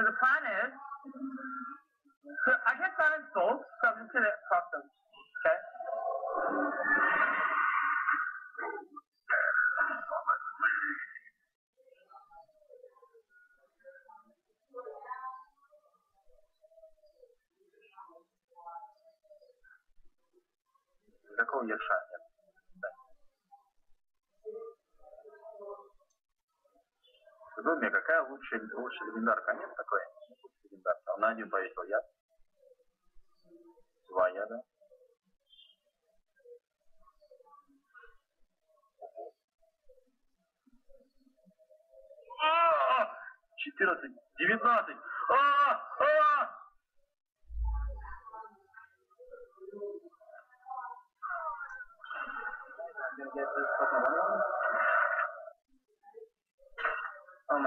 So the plan is, so I get seven souls subject to the customs. Okay. Какого ерша Мне, какая лучшая, лучшая легендарка? Нет такой легендарки? Он один повесил яд. Два яда. А! 14, 19. А! А! gonna get this fucking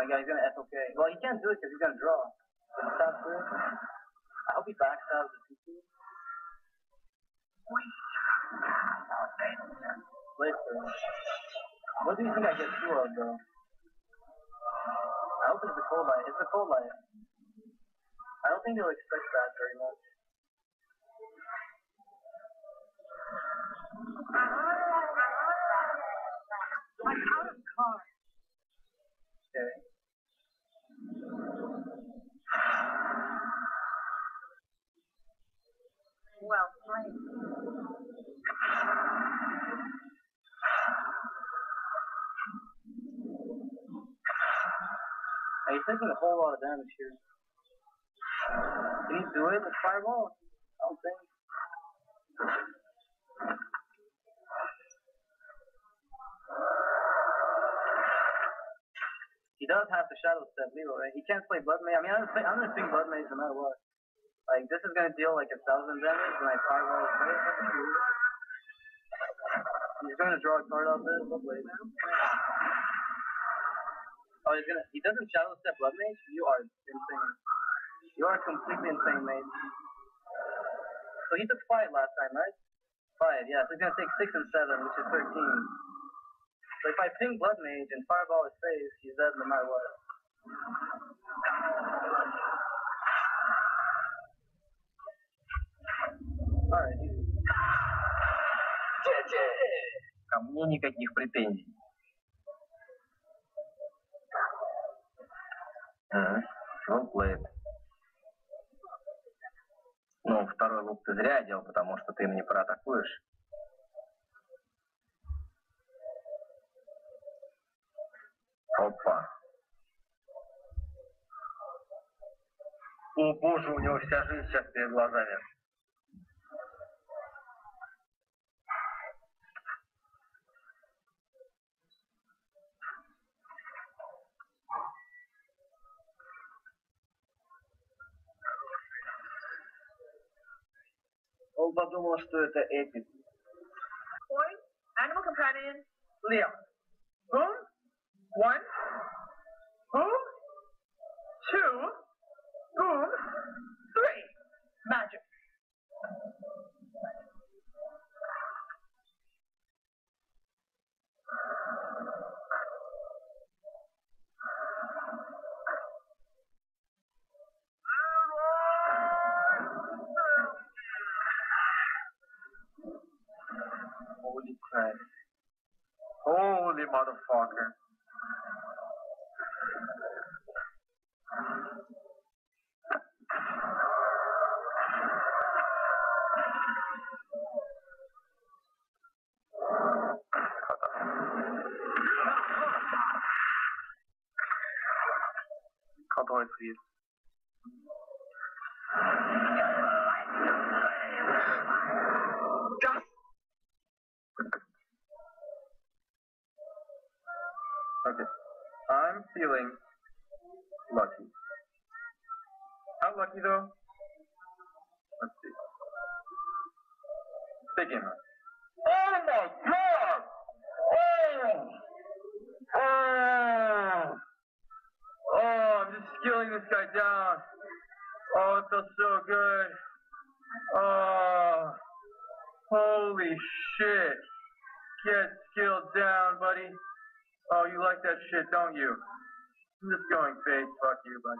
my god, he's gonna SOK. Well, he can't do it because he's gonna draw. I hope he backstabs the two Listen. What do you think I get two of, though? I hope it's the cold light. It's the cold light. I don't think they'll expect that very much. I'm out of cards. Okay. Well played. Hey, he's taking a whole lot of damage here. Can he do it with fireball? I don't think. He does have the shadow step Leeroy. He can't play blood mage. I mean, I'm gonna, I'm gonna swing blood mage no matter what. Like this is gonna deal like a thousand damage, and I do it. He's gonna draw a card out this. Oh, he's gonna. He doesn't shadow step blood mage. You are insane. You are completely insane, mate. So he took five last time, right? Five, yeah. So he's gonna take six and seven, which is thirteen. So if I ping blood mage and fireball his face, he's dead no matter what. Ко мне никаких претензий. Ага, well played. Ну, второй лук ты зря одел, потому что ты им не проатакуешь. Опа. О боже, у него вся жизнь сейчас перед глазами. Он подумал, что это эпик. Point, animal companion, Leo. Boom, one, boom, two, boom, Holy motherfucker. Katholik Fried. Okay. I'm feeling lucky. How lucky though? Let's see. Game. Oh my god! Oh! Oh! Oh, I'm just skilling this guy down. Oh, it feels so good. Oh. Holy shit. Get skilled down, buddy. Oh, you like that shit, don't you? I'm just going fake. Fuck you, bud.